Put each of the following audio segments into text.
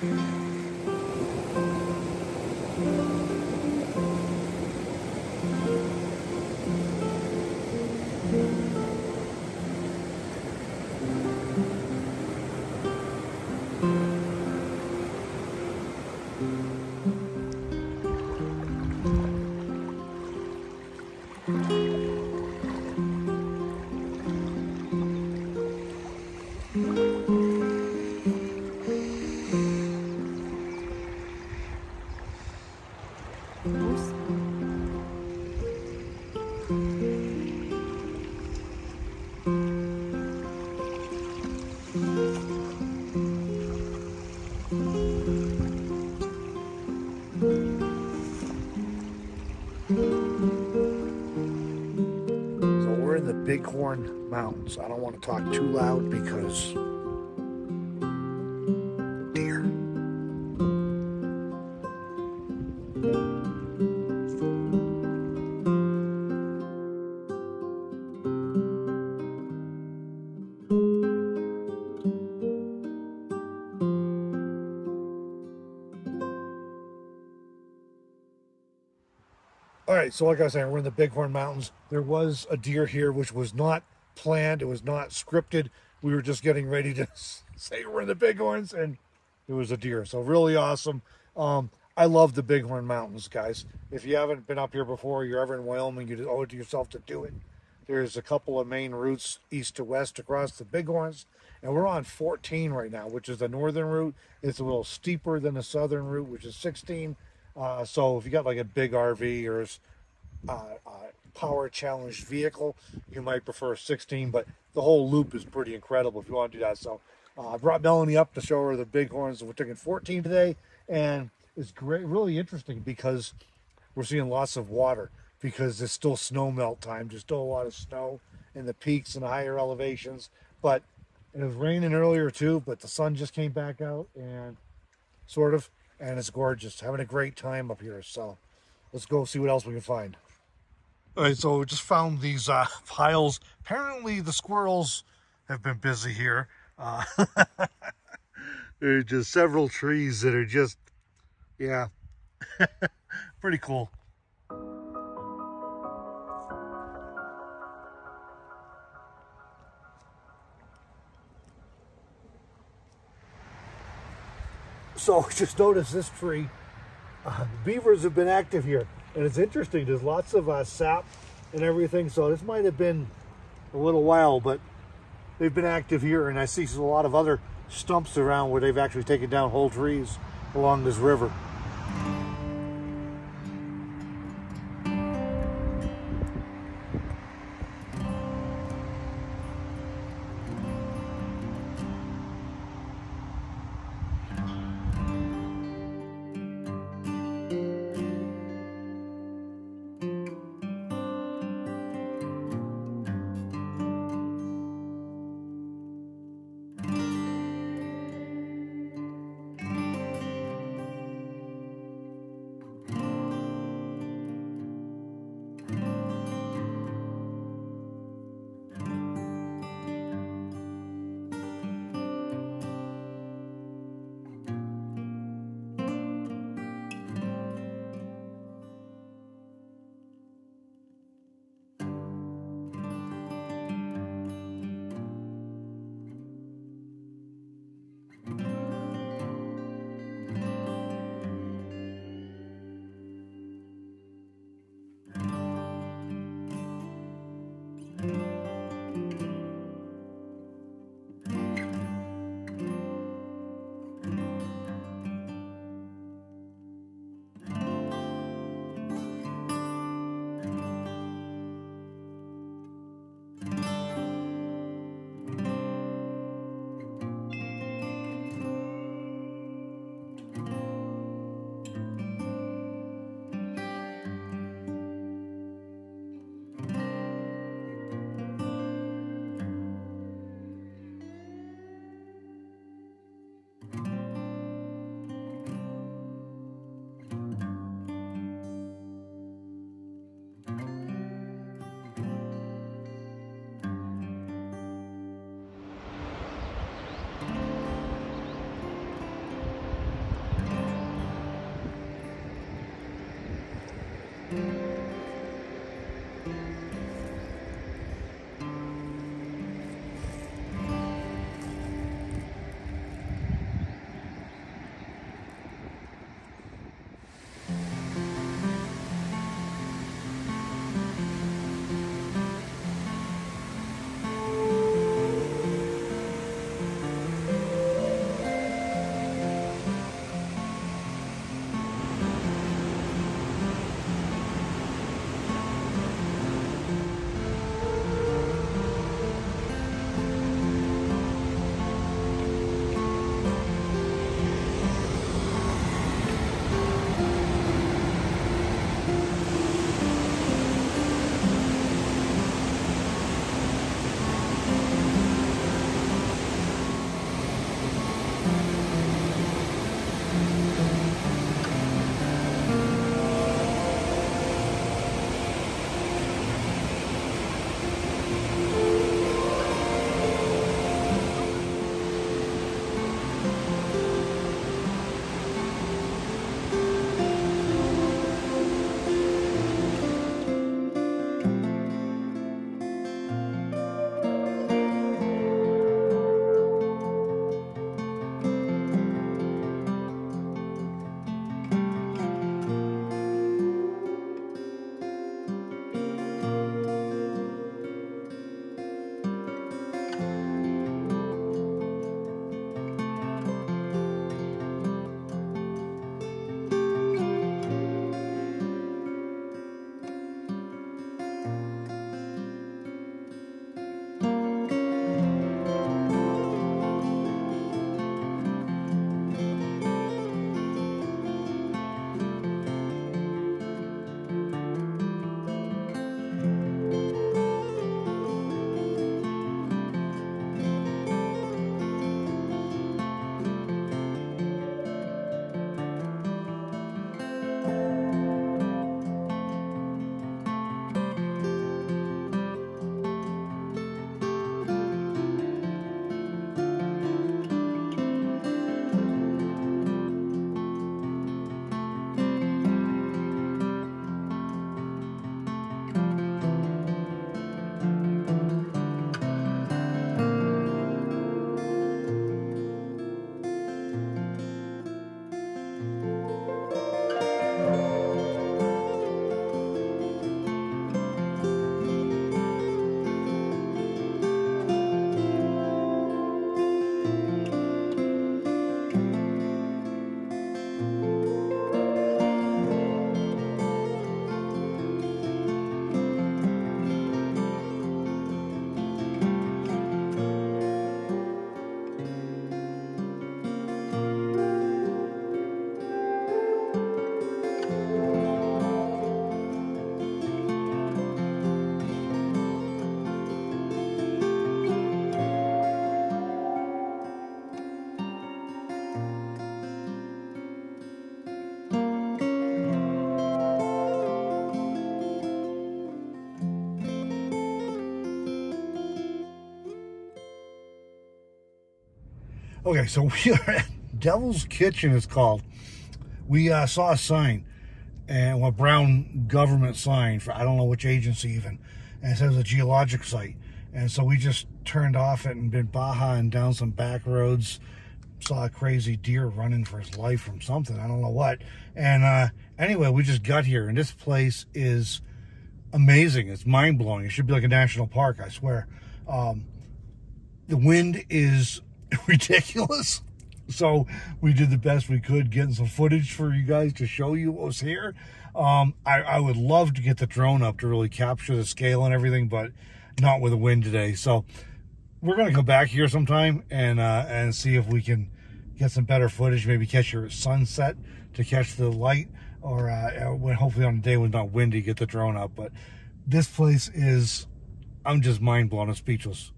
So Mountains. I don't want to talk too loud because right, so like I was saying, we're in the Bighorn Mountains. There was a deer here, which was not planned. It was not scripted. We were just getting ready to say we're in the Bighorns, and it was a deer. So really awesome. Um, I love the Bighorn Mountains, guys. If you haven't been up here before, you're ever in Wyoming, you owe it to yourself to do it. There's a couple of main routes east to west across the Bighorns, and we're on 14 right now, which is the northern route. It's a little steeper than the southern route, which is 16. Uh, so if you got like a big RV or uh, uh, power challenged vehicle, you might prefer a 16. But the whole loop is pretty incredible if you want to do that. So uh, I brought Melanie up to show her the Bighorns. We're taking 14 today, and it's great, really interesting because we're seeing lots of water because it's still snow melt time. There's still a lot of snow in the peaks and higher elevations, but it was raining earlier too. But the sun just came back out and sort of and it's gorgeous. Having a great time up here. So let's go see what else we can find. So we just found these uh, piles. Apparently the squirrels have been busy here. Uh, just several trees that are just, yeah, pretty cool. So just notice this tree. Uh, beavers have been active here, and it's interesting. There's lots of uh, sap and everything. So this might have been a little while, but they've been active here, and I see a lot of other stumps around where they've actually taken down whole trees along this river. Okay, so we are at Devil's Kitchen. It's called. We uh, saw a sign, and a brown government sign for I don't know which agency even, and it says a geologic site. And so we just turned off it and been Baja and down some back roads. Saw a crazy deer running for his life from something I don't know what. And uh, anyway, we just got here, and this place is amazing. It's mind blowing. It should be like a national park, I swear. Um, the wind is ridiculous. So we did the best we could getting some footage for you guys to show you what was here. Um, I, I would love to get the drone up to really capture the scale and everything, but not with the wind today. So we're going to come back here sometime and, uh, and see if we can get some better footage, maybe catch your sunset to catch the light or uh, when hopefully on a day when it's not windy, get the drone up. But this place is, I'm just mind blown and speechless.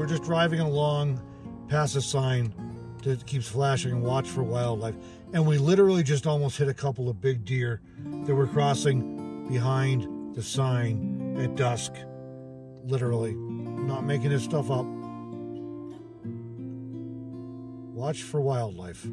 We're just driving along past a sign that keeps flashing watch for wildlife. And we literally just almost hit a couple of big deer that were crossing behind the sign at dusk. Literally. Not making this stuff up. Watch for wildlife.